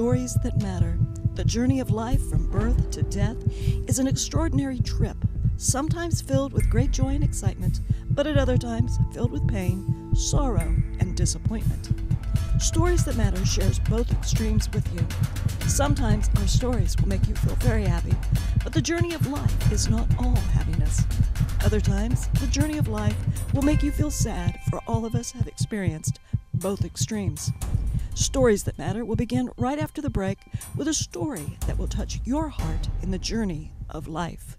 Stories That Matter. The journey of life from birth to death is an extraordinary trip, sometimes filled with great joy and excitement, but at other times filled with pain, sorrow, and disappointment. Stories That Matter shares both extremes with you. Sometimes our stories will make you feel very happy, but the journey of life is not all happiness. Other times, the journey of life will make you feel sad, for all of us have experienced both extremes. Stories That Matter will begin right after the break with a story that will touch your heart in the journey of life.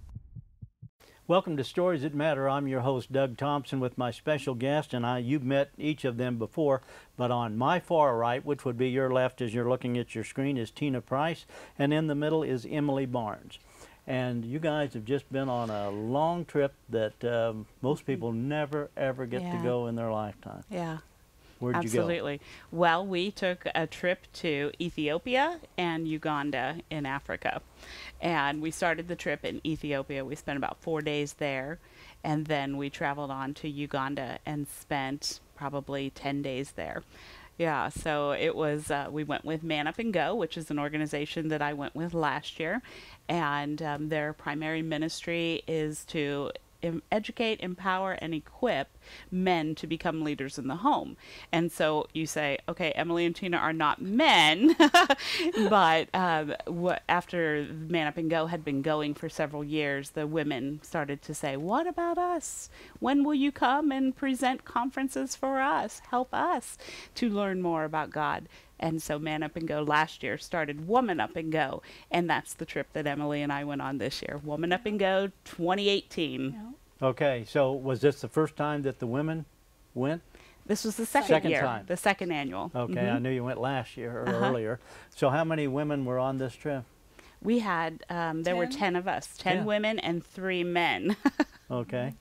Welcome to Stories That Matter. I'm your host, Doug Thompson, with my special guest, and I, you've met each of them before, but on my far right, which would be your left as you're looking at your screen, is Tina Price, and in the middle is Emily Barnes. And you guys have just been on a long trip that um, most people never, ever get Yeah. to go in their lifetime. Yeah. Where'd you go? Absolutely. Well, we took a trip to Ethiopia and Uganda in Africa. And we started the trip in Ethiopia. We spent about four days there. And then we traveled on to Uganda and spent probably 10 days there. Yeah, so it was, uh, we went with Man Up and Go, which is an organization that I went with last year. And um, their primary ministry is to educate, empower, and equip men to become leaders in the home. And so you say, okay, Emily and Tina are not men, but um, after Man Up and Go had been going for several years, the women started to say, what about us? When will you come and present conferences for us? Help us to learn more about God. And so Man Up and Go last year started Woman Up and Go. And that's the trip that Emily and I went on this year. Woman Up and Go 2018. Okay, so was this the first time that the women went? This was the second, Second year, time. the second annual. Okay, Mhm. I knew you went last year or Uh-huh. earlier. So how many women were on this trip? We had, um, there were Ten? of us 10 Yeah. women and three men. Okay.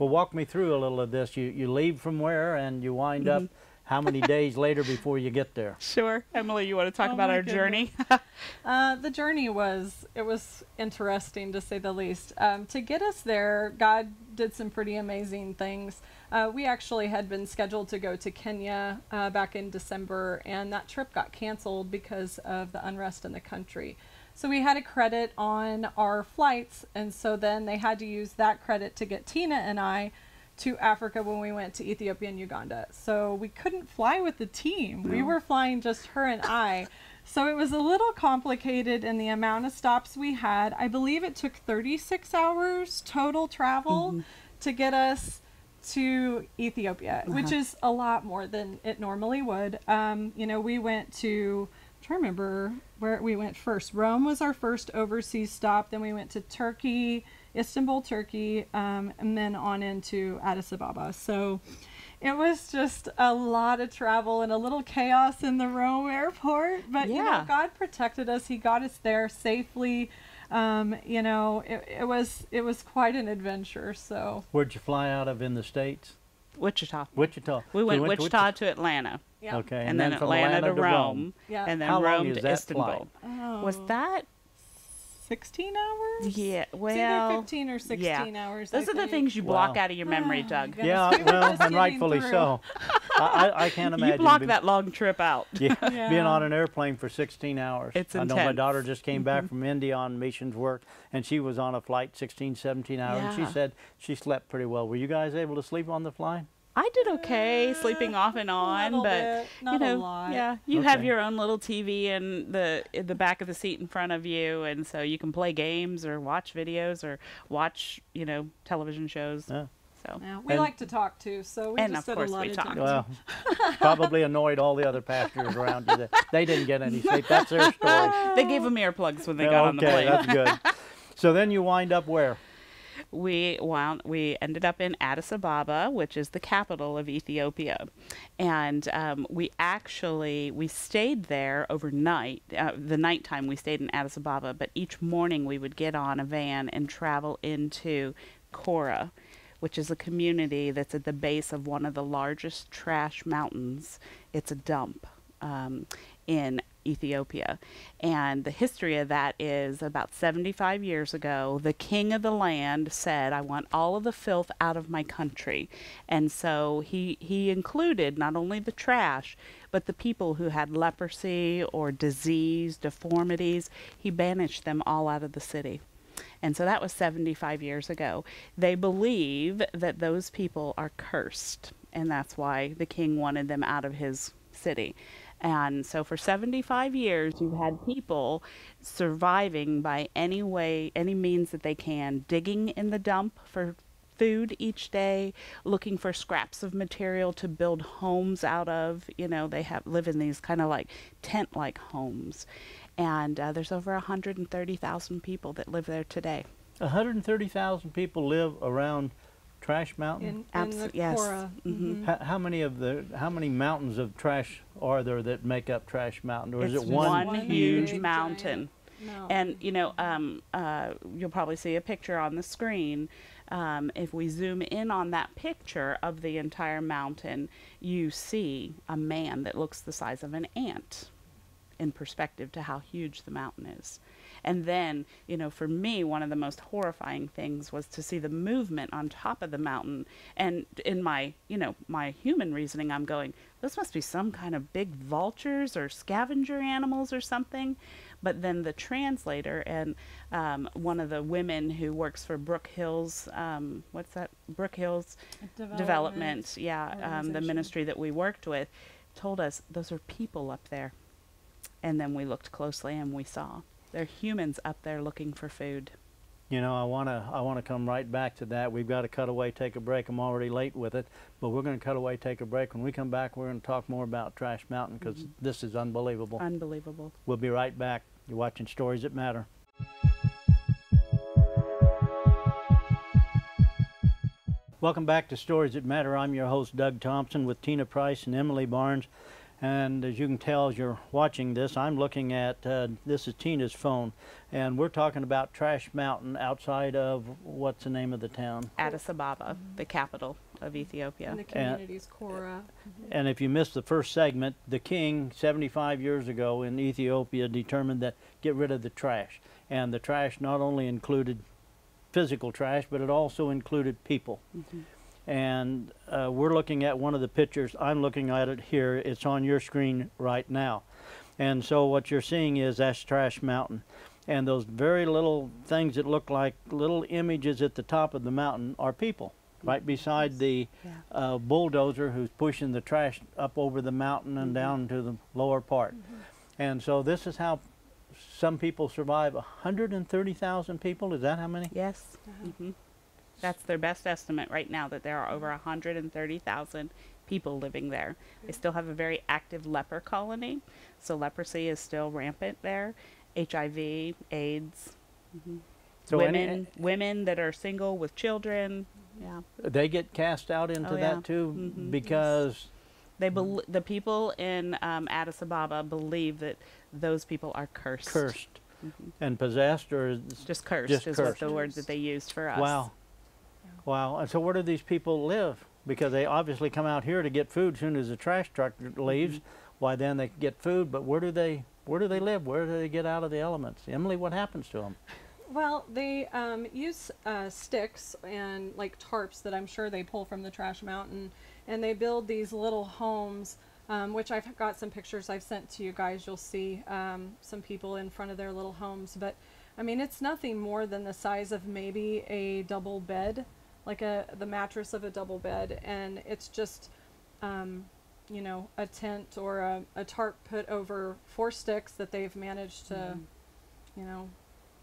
well, walk me through a little of this. You you leave from where and you wind up Mm-hmm. How many days later before you get there? sure. Emily, you want to talk Oh about my our journey? Uh, the journey was it was interesting to say the least. Um, to get us there, God did some pretty amazing things. Uh, we actually had been scheduled to go to Kenya uh, back in December, and that trip got canceled because of the unrest in the country. So we had a credit on our flights, and so then they had to use that credit to get Tina and I to Africa when we went to Ethiopia and Uganda. So we couldn't fly with the team. We were flying just her and I. So it was a little complicated in the amount of stops we had. I believe it took 36 hours total travel to get us to Ethiopia, which is a lot more than it normally would. Um, you know, we went to, I'm trying to remember where we went first. Rome was our first overseas stop. Then we went to Turkey, Istanbul, Turkey, um, and then on into Addis Ababa. So it was just a lot of travel and a little chaos in the Rome airport. But you know, Yeah. God protected us. He got us there safely. Um, you know, it, it was it was quite an adventure. So Where'd you fly out of in the states? Wichita. Wichita. We So went you to Wichita to Atlanta. yeah. Okay, And, then, from Atlanta, to Rome. Yeah. And then How long Rome is to that Istanbul. flight? Oh, Was that? 16 hours? Yeah. Well, 15 or 16 yeah. hours. those I are the things you block Wow. out of your memory, Oh, Doug. goodness. Yeah, We well, and rightfully through. so. I, I, I can't imagine. You block being- that long trip out. Yeah, being on an airplane for 16 hours. It's intense. I know my. Mm-hmm. daughter just came back from India on missions work, and she was on a flight 16, 17 hours, yeah. and she said she slept pretty well. Were you guys able to sleep on the flight? I did okay, eh, sleeping off and on, but bit, not you a know, lot. yeah, you have your own little TV in the in the back of the seat in front of you, and so you can play games or watch videos or watch you know television shows. Yeah. So Yeah, we And- like to talk too, so we And just of did course a lot we of talk. Well, probably annoyed all the other passengers around you. That they didn't get any sleep. That's their story. they gave them earplugs when they Yeah, got on the plane. okay, plane. that's good. So then you wind up where? We wound, we ended up in Addis Ababa, which is the capital of Ethiopia, and um, we actually we stayed there overnight. Uh, the nighttime we stayed in Addis Ababa, but each morning we would get on a van and travel into Korah, which is a community that's at the base of one of the largest trash mountains. It's a dump um, in Ethiopia. And the history of that is about 75 years ago, the king of the land said, I want all of the filth out of my country. And so he, he included not only the trash, but the people who had leprosy or disease, deformities, he banished them all out of the city. And so that was 75 years ago. They believe that those people are cursed, and that's why the king wanted them out of his city. And so for 75 years, you've had people surviving by any way, any means that they can, digging in the dump for food each day, looking for scraps of material to build homes out of. You know, they have live in these kind of like tent-like homes, and uh, there's over 130,000 people that live there today. 130,000 people live around Trash Mountain. In, in Abs- yes. Korah. Mhm. how, how many of the how many mountains of trash are there that make up Trash Mountain, or is it one, one huge? huge mountain. No. And you know, um, uh, you'll probably see a picture on the screen. Um, if we zoom in on that picture of the entire mountain, you see a man that looks the size of an ant in perspective to how huge the mountain is. And then, you know, for me, one of the most horrifying things was to see the movement on top of the mountain. And in my, you know, my human reasoning, I'm going, those must be some kind of big vultures or scavenger animals or something. But then the translator and um, one of the women who works for Brook Hills, um, what's that? Brook Hills Development, yeah, um, the ministry that we worked with, told us those are people up there. And then we looked closely and we saw they're humans up there looking for food. You know, I want to I want to come right back to that. We've got to cut away, take a break. I'm already late with it, but we're going to cut away, take a break. When we come back, we're going to talk more about Trash Mountain because mm-hmm. this is unbelievable. Unbelievable. We'll be right back. You're watching Stories That Matter. Welcome back to Stories That Matter. I'm your host, Doug Thompson, with Tina Price and Emily Barnes. And as you can tell as you're watching this, I'm looking at uh, this is Tina's phone, and we're talking about Trash Mountain outside of what's the name of the town? Addis Ababa, the capital of mm-hmm. Ethiopia. And the community's Korah. Mm-hmm. And if you missed the first segment, the king, 75 years ago in Ethiopia, determined that get rid of the trash. And the trash not only included physical trash, but it also included people. Mm-hmm. And uh, we're looking at one of the pictures. I'm looking at it here. It's on your screen right now. And so what you're seeing is that's Trash Mountain. And those very little things that look like little images at the top of the mountain are people, right beside the Yeah. uh, bulldozer who's pushing the trash up over the mountain and down to the lower part. And so this is how some people survive. 130,000 people, is that how many? Yes. hmm That's their best estimate right now that there are over 130,000 people living there. They still have a very active leper colony, so leprosy is still rampant there. HIV, AIDS, So any- women, women that are single with children. Yeah, they get cast out into Oh, yeah. that too Mhm. because they bel the people in um, Addis Ababa believe that those people are cursed. cursed and possessed or Just cursed Just is cursed. what the word that they used for us. wow wow and so where do these people live? Because they obviously come out here to get food as soon as the trash truck leaves. Why then they get food but where do they where do they live? Where do they get out of the elements? Emily what happens to them Well, they um, use uh, sticks and like tarps that I'm sure they pull from the trash mountain, and they build these little homes. Um, which I've got some pictures I've sent to you guys. You'll see um, some people in front of their little homes, but I mean it's nothing more than the size of maybe a double bed, like a the mattress of a double bed, and it's just um, you know a tent or a, a tarp put over four sticks that they've managed to you know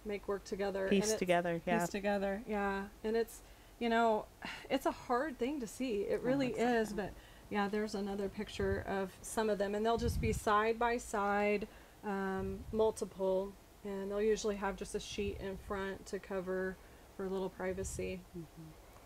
make work together. And piece together. Yeah. piece together yeah. And it's you know it's a hard thing to see. It really it's like is but yeah there's another picture of some of them and they'll just be side by side um, multiple and they'll usually have just a sheet in front to cover for a little privacy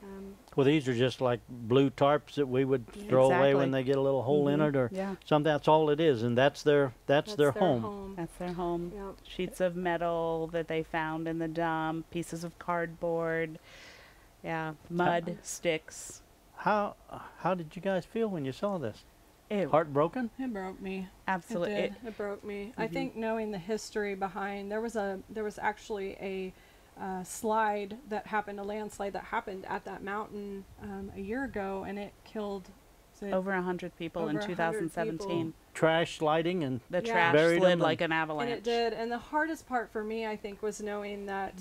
um, well these are just like blue tarps that we would throw away when they get a little hole in Mhm. it or Yeah. something that's all it is and that's their that's, their, home. That's their home. Yep. Sheets of metal that they found in the dump, pieces of cardboard, yeah, mud, sticks. how how did you guys feel when you saw this It, Heartbroken? It broke me. absolutely. It did. It, broke me. I think knowing the history behind there was a there was actually a uh, slide that happened, a landslide that happened at that mountain um, a year ago, and it killed it over a hundred people in Over 100 2017. people. Trash sliding and The Yeah. trash Buried slid them like and- an And avalanche. it did. And the hardest part for me, I think, was knowing that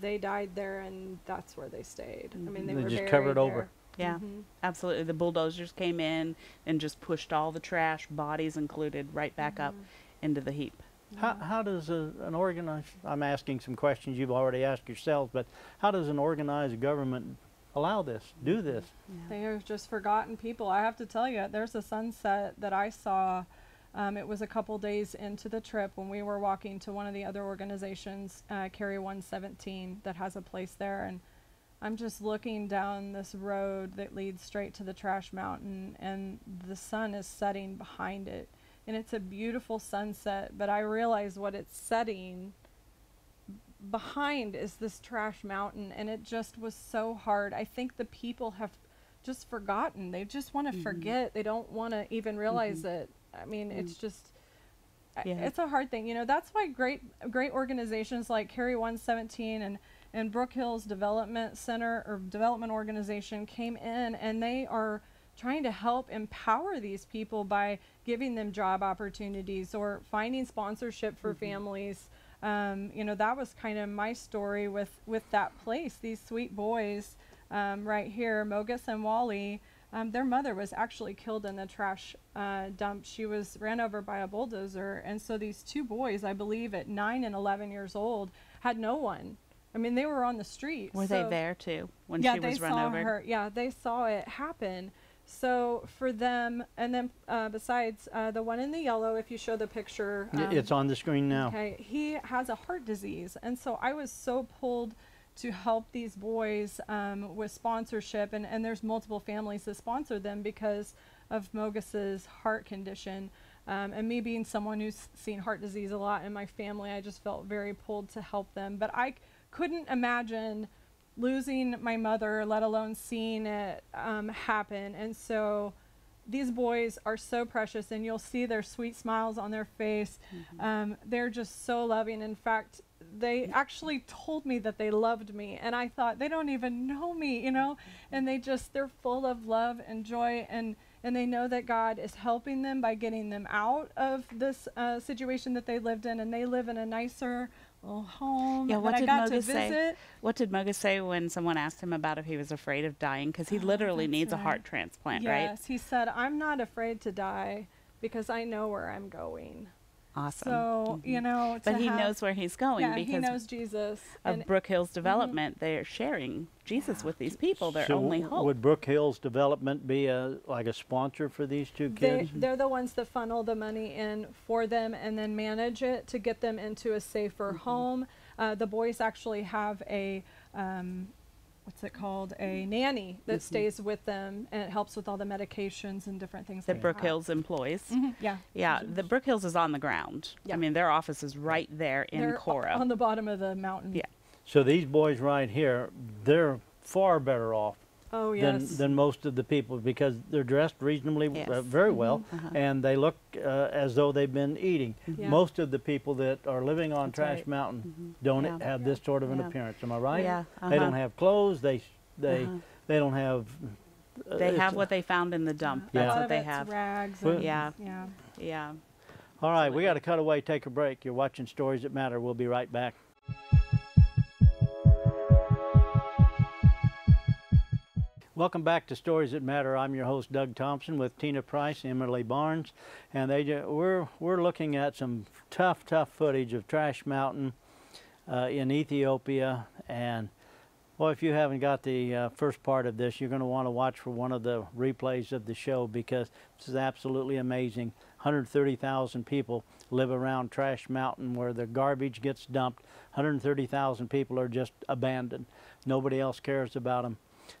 they died there and that's where they stayed. I mean, they, They were just buried covered over. there. Yeah, Mhm. absolutely. The bulldozers came in and just pushed all the trash, bodies included, right back up into the heap. How, how does a, an organized, I'm asking some questions you've already asked yourselves, but how does an organized government allow this, do this? They are just forgotten people. I have to tell you, there's a sunset that I saw. Um, it was a couple days into the trip when we were walking to one of the other organizations, uh, Carry 117, that has a place there. And I'm just looking down this road that leads straight to the trash mountain, and the sun is setting behind it. And it's a beautiful sunset, but I realize what it's setting behind is this trash mountain and it just was so hard. I think the people have just forgotten. They just want to mm-hmm. forget. They don't want to even realize mm-hmm. it. I mean it's mm. just yeah. it's a hard thing. You know that's why great great organizations like carry 117 and and brook hills development center or development organization came in and they are trying to help empower these people by giving them job opportunities or finding sponsorship for families um, you know that was kind of my story with with that place these sweet boys um, right here mogus and wally um, their mother was actually killed in the trash uh, dump she was ran over by a bulldozer and so these two boys i believe at 9 and 11 years old had no one i mean they were on the street Were so- they there too when yeah, she was they run saw over? her. Yeah, they saw it happen. So for them, and then uh, besides uh, the one in the yellow, if you show the picture, um, it's on the screen now. Okay, he has a heart disease, and so I was so pulled to help these boys um, with sponsorship, and, and there's multiple families that sponsor them because of Mogus's heart condition. Um, and me being someone who's seen heart disease a lot in my family, I just felt very pulled to help them. But I couldn't imagine losing my mother, let alone seeing it um, happen. And so these boys are so precious, and you'll see their sweet smiles on their face. Um, they're just so loving. In fact, they actually told me that they loved me, and I thought they don't even know me, you know. And they just they're full of love and joy, and and they know that God is helping them by getting them out of this uh, situation that they lived in, and they live in a nicer little home Yeah, what did Mogus say? What did Mogus say when someone asked him about if he was afraid of dying? Because he Oh, literally needs a heart transplant, right? Yes, he said, "I'm not afraid to die because I know where I'm going." Awesome. So you know, but he have- knows where he's going Yeah, he because knows Jesus. of Brook Hills Development. They're sharing Jesus with these people. Their So only w- hope. Would Brook Hills Development be a, like a sponsor for these two they, kids? they're the ones that funnel the money in for them and then manage it to get them into a safer Mm-hmm. home. Uh, the boys actually have a um, what's it called? A nanny that stays with them and it helps with all the medications and different things. that Brook. Hills employs. Mhm, Yeah. Yeah, the Brook Hills is on the ground. Yeah. I mean, their office is right there in They're Korah. on the bottom of the mountain. Yeah. So these boys right here, they're far better off Oh than, yes. than most of the people because they're dressed reasonably Yes. uh, very well Uh-huh. and they look uh, as though they've been eating. Yeah. Most of the people that are living on That's Trash right. Mountain don't Yeah. have this sort of an Yeah. appearance. Am I right? Yeah, They don't uh-huh. have clothes. They they Uh-huh. they don't have. uh, They have what they found in the dump. Yeah. That's a lot what of they it's have. Rags. Well- and- Yeah. Yeah. Yeah. All right, we got to cut away, take a break. You're watching Stories That Matter. We'll be right back. Welcome back to Stories That Matter. I'm your host Doug Thompson with Tina Price, Emily Barnes, and they we're we're looking at some tough, tough footage of Trash Mountain uh, in Ethiopia. And well, if you haven't got the uh, first part of this, you're going to want to watch for one of the replays of the show because this is absolutely amazing. 130,000 people live around Trash Mountain where the garbage gets dumped. 130,000 people are just abandoned. Nobody else cares about them.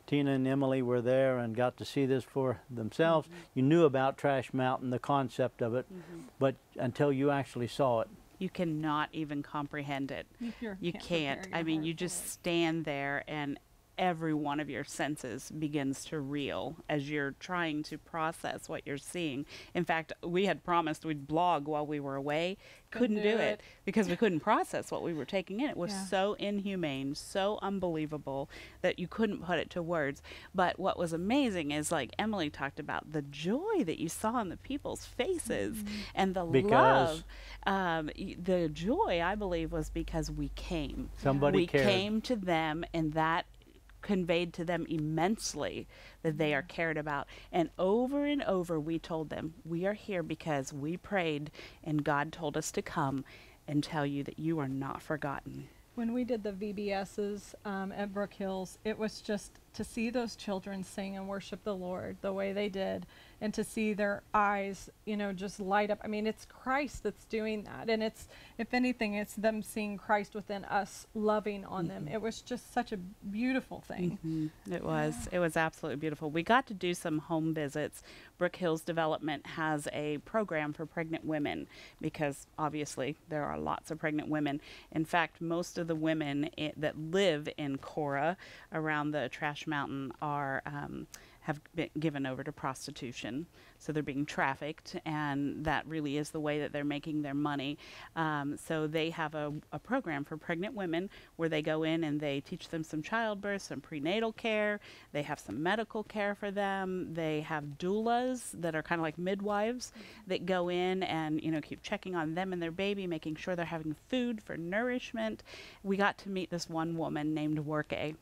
Tina and Emily were there and got to see this for themselves. Mm-hmm. You knew about Trash Mountain, the concept of it, mm-hmm. but until you actually saw it. You cannot even comprehend it. You're- You can't can't. I mean, you just stand there and every one of your senses begins to reel as you're trying to process what you're seeing. In fact, we had promised we'd blog while we were away. Couldn't, Couldn't do do it it. because we couldn't process what we were taking in. It was Yeah. so inhumane, so unbelievable that you couldn't put it to words. But what was amazing is like Emily talked about the joy that you saw in the people's faces and the Because- love. Um, the joy, I believe, was because we came. Somebody we cared. came to them, and that conveyed to them immensely that they are cared about. And over and over, we told them, We are here because we prayed, and God told us to come and tell you that you are not forgotten. When we did the VBSs um, at Brook Hills, it was just to see those children sing and worship the Lord the way they did, and to see their eyes, you know, just light up. I mean, it's Christ that's doing that, and it's, if anything, it's them seeing Christ within us, loving on them. It was just such a beautiful thing. Mhm. It was. It was absolutely beautiful. We got to do some home visits. Brook Hills Development has a program for pregnant women because obviously there are lots of pregnant women. In fact, most of the women i- that live in Korah around the Trash Mountain are. Um, have been given over to prostitution. So they're being trafficked, and that really is the way that they're making their money. Um, so they have a, a program for pregnant women where they go in and they teach them some childbirth, some prenatal care. They have some medical care for them. They have doulas that are kind of like midwives that go in and you know keep checking on them and their baby, making sure they're having food for nourishment. We got to meet this one woman named Workay,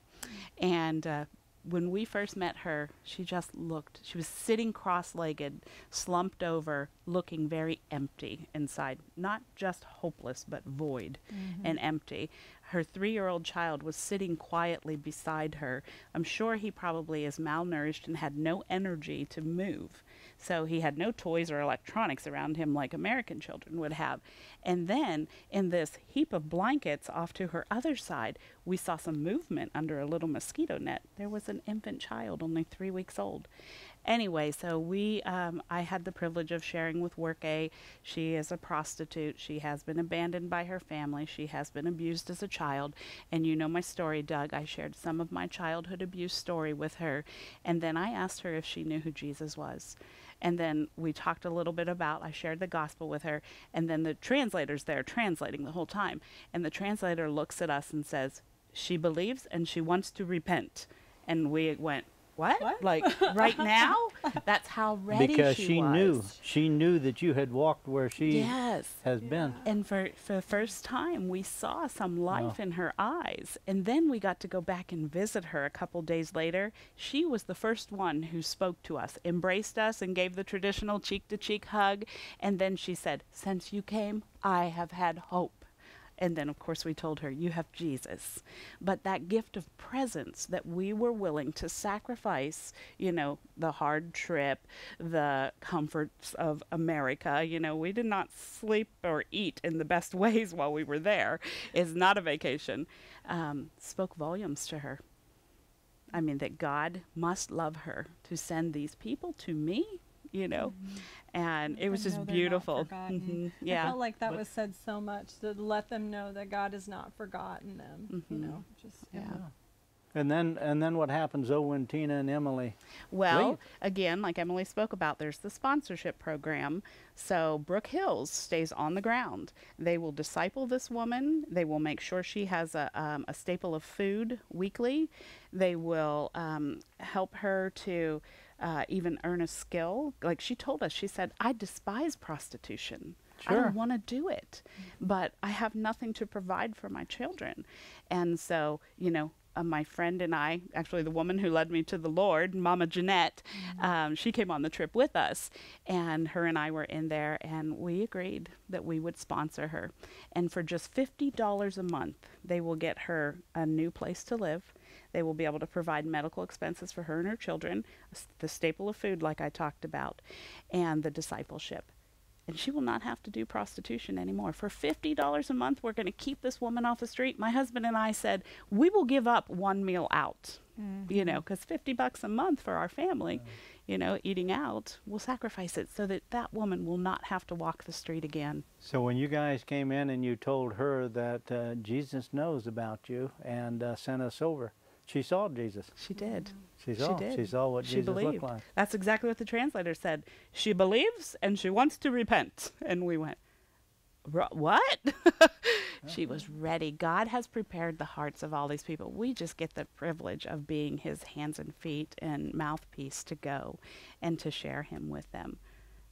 and uh, when we first met her, she just looked, she was sitting cross legged, slumped over, looking very empty inside. Not just hopeless, but void mm-hmm. and empty. Her three year old child was sitting quietly beside her. I'm sure he probably is malnourished and had no energy to move. So he had no toys or electronics around him like American children would have. And then in this heap of blankets off to her other side, we saw some movement under a little mosquito net. There was an infant child, only three weeks old. Anyway, so we, um, I had the privilege of sharing with Work A. She is a prostitute. She has been abandoned by her family. She has been abused as a child. And you know my story, Doug. I shared some of my childhood abuse story with her. And then I asked her if she knew who Jesus was. And then we talked a little bit about, I shared the gospel with her. And then the translator's there translating the whole time. And the translator looks at us and says, She believes and she wants to repent. And we went, what? What? Like right now? That's how ready because she, she, was. knew she knew that you had walked where she Yes. has been. And for, for the first time, we saw some life in her eyes. And then we got to go back and visit her a couple days later. She was the first one who spoke to us, embraced us, and gave the traditional cheek to cheek hug. And then she said, Since you came, I have had hope. And then, of course, we told her, You have Jesus. But that gift of presence that we were willing to sacrifice, you know, the hard trip, the comforts of America, you know, we did not sleep or eat in the best ways while we were there, is not a vacation, um, spoke volumes to her. I mean, that God must love her to send these people to me, you know, and it was just know they're not beautiful. forgotten. Mhm, I Yeah. felt like that But- was said so much to let them know that God has not forgotten them. You Mhm. know, just yeah. Yeah. And then and then what happens though when Tina and Emily Well, Leave. again, like Emily spoke about, there's the sponsorship program. So Brook Hills stays on the ground. They will disciple this woman. They will make sure she has a, um, a staple of food weekly. They will um, help her to uh, even earn a skill. Like she told us, she said, I despise prostitution. I don't want to do it, but I have nothing to provide for my children. And so, you know, uh, my friend and I, actually the woman who led me to the Lord, Mama Jeanette, um, she came on the trip with us, and her and I were in there, and we agreed that we would sponsor her. And for just fifty dollars a month, they will get her a new place to live. They will be able to provide medical expenses for her and her children, the staple of food, like I talked about, and the discipleship and she will not have to do prostitution anymore. For $50 a month, we're going to keep this woman off the street. My husband and I said, we will give up one meal out, you know, because 50 bucks a month for our family, you know, eating out, we'll sacrifice it so that that woman will not have to walk the street again. So when you guys came in and you told her that uh, Jesus knows about you and uh, sent us over, She saw Jesus. She did. She She saw. did. saw what she Jesus believed. looked like. That's exactly what the translator said. She believes and she wants to repent. And we went, "Ru- What? she uh-huh. was ready. God has prepared the hearts of all these people. We just get the privilege of being his hands and feet and mouthpiece to go and to share him with them.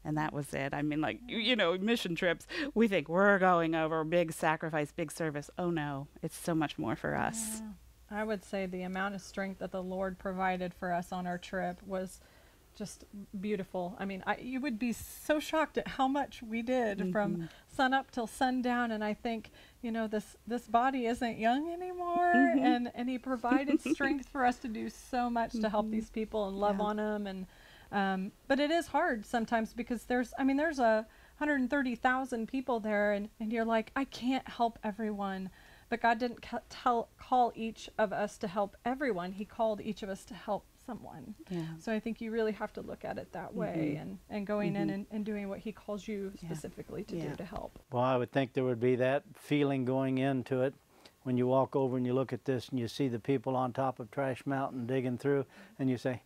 And that was it. I mean, like, you- you know, mission trips, we think we're going over big sacrifice, big service. Oh, no, it's so much more for us. Yeah. I would say the amount of strength that the Lord provided for us on our trip was just beautiful. I mean, I, you would be so shocked at how much we did mm-hmm. from sun up till sundown. And I think, you know, this this body isn't young anymore, mm-hmm. and and He provided strength for us to do so much to help mm-hmm. these people and love Yeah. on them. And um, but it is hard sometimes because there's, I mean, there's a 130,000 people there, and and you're like, I can't help everyone. But God didn't ca- tell, call each of us to help everyone. He called each of us to help someone. Yeah. So I think you really have to look at it that way mm-hmm. and, and going in mm-hmm. and, and doing what He calls you Yeah. specifically to Yeah. do to help. Well, I would think there would be that feeling going into it when you walk over and you look at this and you see the people on top of Trash Mountain digging through, and you say, well,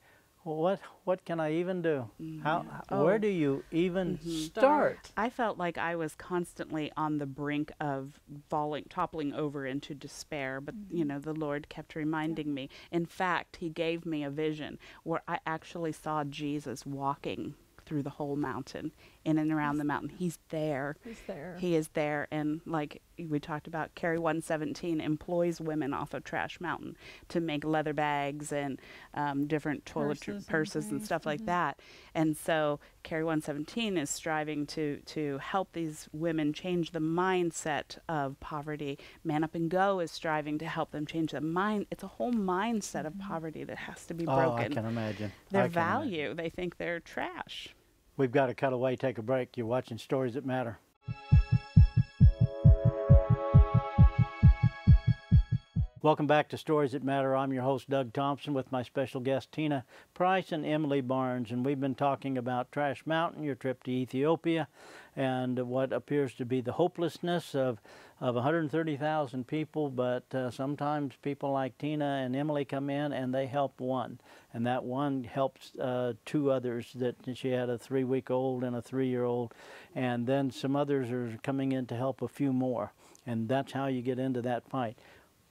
what what can I even do? Mm-hmm. How where Oh. do you even mm-hmm. start? I felt like I was constantly on the brink of falling, toppling over into despair. But you mm-hmm. know, the Lord kept reminding me. In fact, He gave me a vision where I actually saw Jesus walking through the whole mountain, in and around the mountain. He's there. He's there. He is there, and like we talked about, Carry 117 employs women off of Trash Mountain to make leather bags and um, different toilet Purses and purses and things, stuff like mhm. that. And so, Carry 117 is striving to to help these women change the mindset of poverty. Man Up and Go is striving to help them change the mind. It's a whole mindset of poverty that has to be Oh, I broken. can imagine. Their I can imagine. value, they think they're trash. We've got to cut away, take a break. You're watching Stories That Matter. Welcome back to Stories That Matter. I'm your host, Doug Thompson, with my special guest, Tina Price and Emily Barnes. And we've been talking about Trash Mountain, your trip to Ethiopia, and what appears to be the hopelessness of, of 130,000 people. But uh, sometimes people like Tina and Emily come in and they help one. And that one helps uh, two others that she had a three week old and a three year old. And then some others are coming in to help a few more. And that's how you get into that fight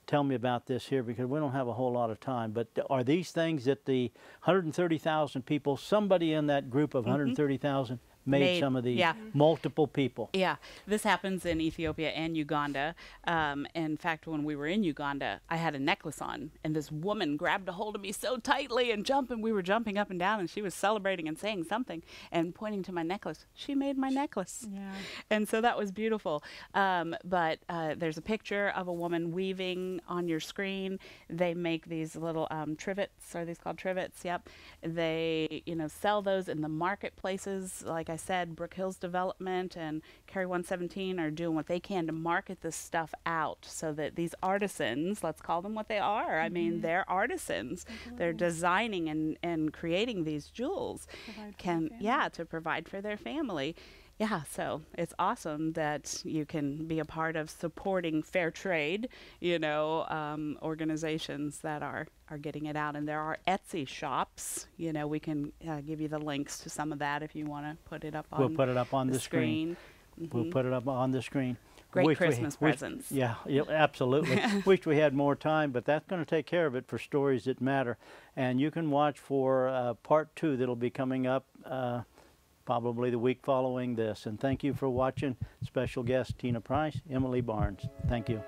tell me about this here because we don't have a whole lot of time. But are these things that the 130,000 people, somebody in that group of mm-hmm. 130,000 made, Made, some of these yeah. multiple people? Yeah, this happens in Ethiopia and Uganda. Um, in fact, when we were in Uganda, I had a necklace on, and this woman grabbed a hold of me so tightly and jumping. We were jumping up and down, and she was celebrating and saying something and pointing to my necklace. She made my necklace. Yeah. And so that was beautiful. Um, but uh, there's a picture of a woman weaving on your screen. They make these little um, trivets. Are these called trivets? Yep. They, you know, sell those in the marketplaces. Like I said, Brook Hills Development and Carry 117 are doing what they can to market this stuff out so that these artisans, let's call them what they are. I mean, they're artisans. They're designing and, and creating these jewels. Provide Can yeah, to provide for their family. Yeah, so it's awesome that you can be a part of supporting fair trade, you know, um, organizations that are, are getting it out. And there are Etsy shops. You know, we can uh, give you the links to some of that if you want to put it up on We'll put it up on the, the screen. screen. We'll put it up on the screen. Great Wish we- Christmas wish- presents. Yeah, yeah, absolutely. Wish we had more time, but that's going to take care of it for stories that matter. And you can watch for uh, part two that'll be coming up uh, probably the week following this. And thank you for watching. Special guest Tina Price, Emily Barnes. Thank you.